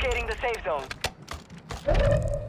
Relocating the safe zone.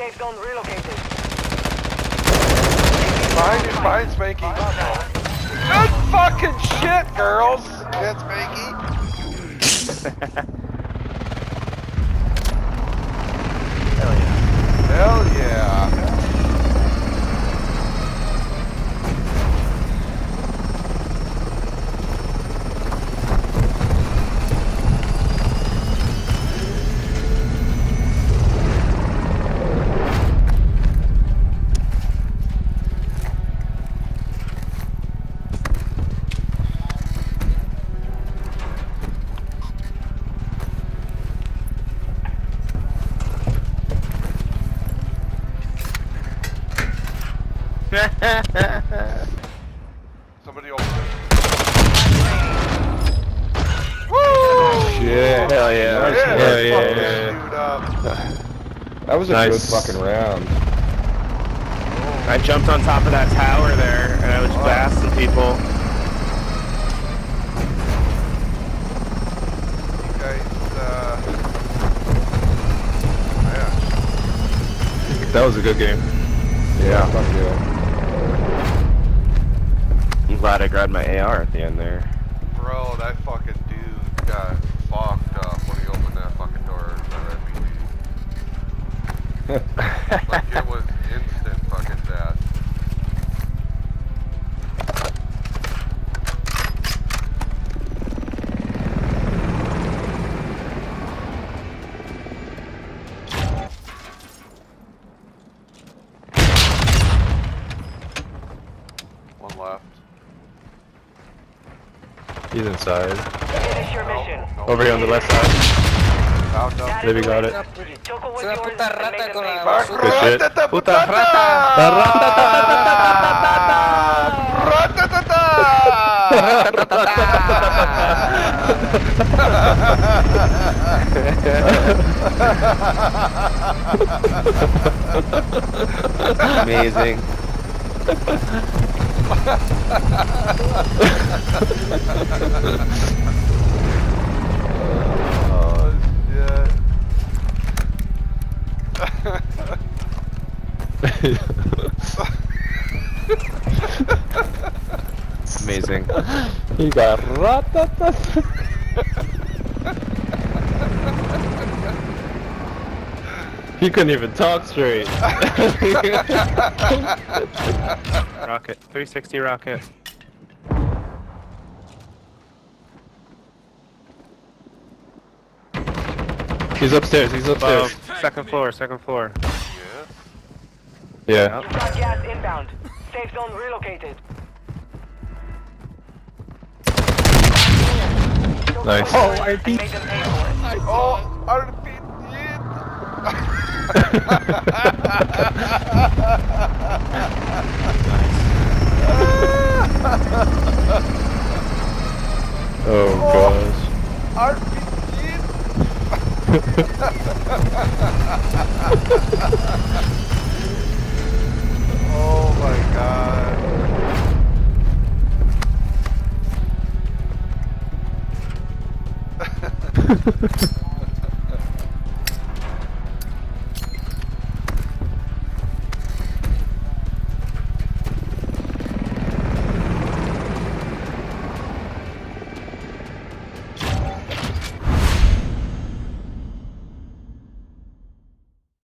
Safe zone relocated. Behind you, behind Spanky. Good fucking shit, girls. Get Spanky. Hell yeah. Hell yeah. Somebody open it. Shit. Hell yeah. Nice Yeah, one. yeah, yeah, yeah. dude. That was a Nice. good fucking round. I jumped on top of that tower there and I was Oh. blasting people. You guys, uh... Yeah. That was a good game. Yeah. Yeah. I'm glad I grabbed my AR at the end there. Bro, that fucking dude got fucked up when he opened that fucking door that. Like, He's inside. Finish your mission. Over here on the left side. Down, down. Libby got it. way. Choco was Es una puta and rata make them con pay la for it. basura. Good shit. Ratata, Puta patata! Ratatata! Amazing. Oh. Amazing. He got ratatata. He couldn't even talk straight. rocket. 360 rocket. He's upstairs, he's upstairs. second floor, second floor. Yeah. Yeah. Gas inbound. Safe zone relocated. Nice. Oh, I beat. Made them pay for it. Oh, RP Oh gosh. oh my god. Fuck.